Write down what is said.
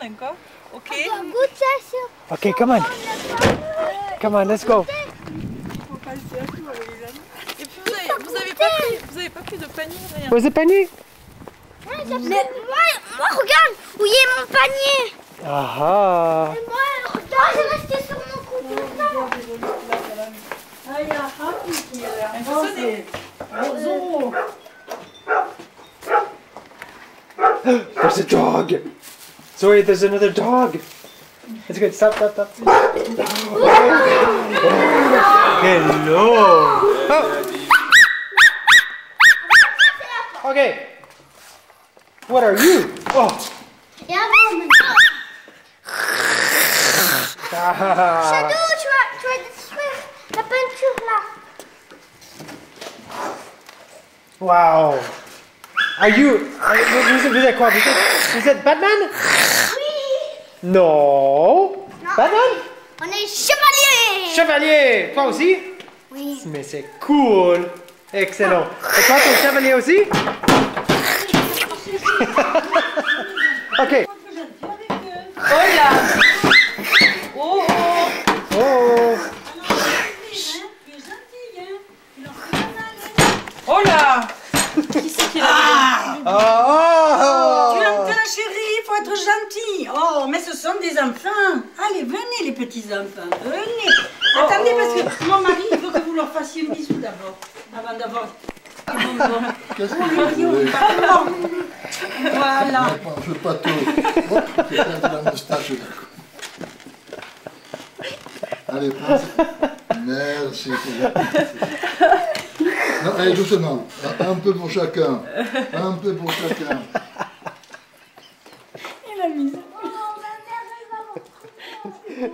d'accord. Ok. On goûte ça sur. Ok, come on. Come on, let's go. Et puis vous avez, vous avez pas pris, vous avez pas pris de panier, rien. Where's the panier? Mais moi, moi, regarde, où est mon panier Aha. Et moi, regarde, c'est resté sur mon couteau. Ah, ja, Happy hier. Un. There's a dog. Zoe, there's another dog. It's good. Stop, stop, stop. Hello. Oh. Okay. What are you? Oh. Et avant, maintenant. Ah. Shadow, tu vas, tu vas détruire la peinture là. Wow. Are you? are- Vous, vous, vous êtes quoi? Vous êtes, vous êtes Batman? Oui. Non. Batman? On est chevalier. Chevalier. Toi aussi? Oui. Mais c'est cool. Excellent. Et toi, t'es chevalier aussi? ok. Oh là Oh oh Oh. Oh là Qui c'est qui l'a Oh. oh. Tu entends, chérie, il faut être gentil. Oh, mais ce sont des enfants. Allez, venez, les petits enfants. Venez. Attendez, parce que mon mari, il veut que vous leur fassiez un bisou d'abord. Avant d'avoir. Qu'est-ce que vous voulez Voilà. Je veux pas tout. Hop, je perds la moustache. d'accord. Allez, prends ça. Merci. Non, allez, doucement. Un peu pour chacun. Un peu pour chacun. Et la mise. Oh, ma mère, elle va